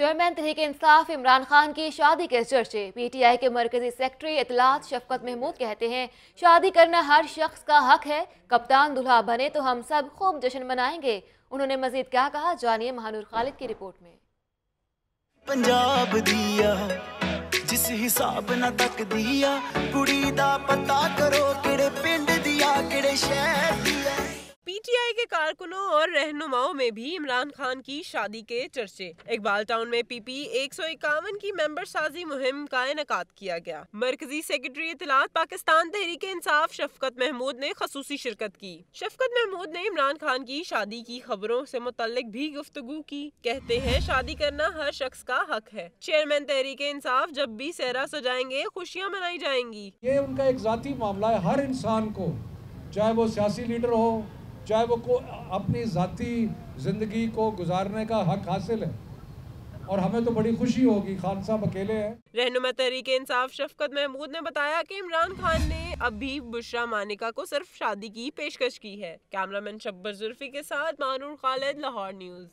Chairman Tehreek Insaf Imran Khan کی شادی کے چرچے۔ پی ٹی آئی کے مرکزی سیکٹری اطلاعات شفقت محمود کہتے ہیں، شادی کرنا ہر شخص کا حق ہے، کپتان دلہا بنے تو ہم سب خوب جشن منائیں گے۔ انہوں نے مزید کیا کہا، جانیے مہانور خالد کی رپورٹ میں۔ پنجاب دیا، جس حساب نہ تک دیا کڑی دا پتا کرو کڑے کے کارکنوں اور رہنماؤں میں بھی عمران خان کی شادی کے چرچے۔ اقبال ٹاؤن میں پی پی ایک سو اکاون کی ممبر سازی مہم کا انعقاد کیا گیا۔ مرکزی سیکرٹری اطلاعات پاکستان تحریک انصاف شفقت محمود نے خصوصی شرکت کی۔ شفقت محمود نے عمران خان کی شادی کی خبروں سے متعلق بھی گفتگو کی۔ کہتے ہیں، شادی کرنا ہر شخص کا حق ہے۔ چیئرمین تحریک انصاف جب بھی سہرا سجائیں گے، خوشیاں منائی جائیں گی۔ یہ ان کا ایک ذاتی معاملہ ہے۔ ہر انسان کو، چاہے وہ سیاسی لیڈر ہو چاہے وہ اپنی ذاتی زندگی کو گزارنے کا حق حاصل ہے۔ اور ہمیں تو بڑی خوشی ہوگی، خان صاحب اکیلے ہیں۔ رہنما تحریک انصاف شفقت محمود نے بتایا کہ عمران خان نے ابھی بشرا مانکا کو صرف شادی کی پیشکش کی ہے۔ کیمرامین شبر زرفی کے ساتھ مانور خالد، لاہور نیوز۔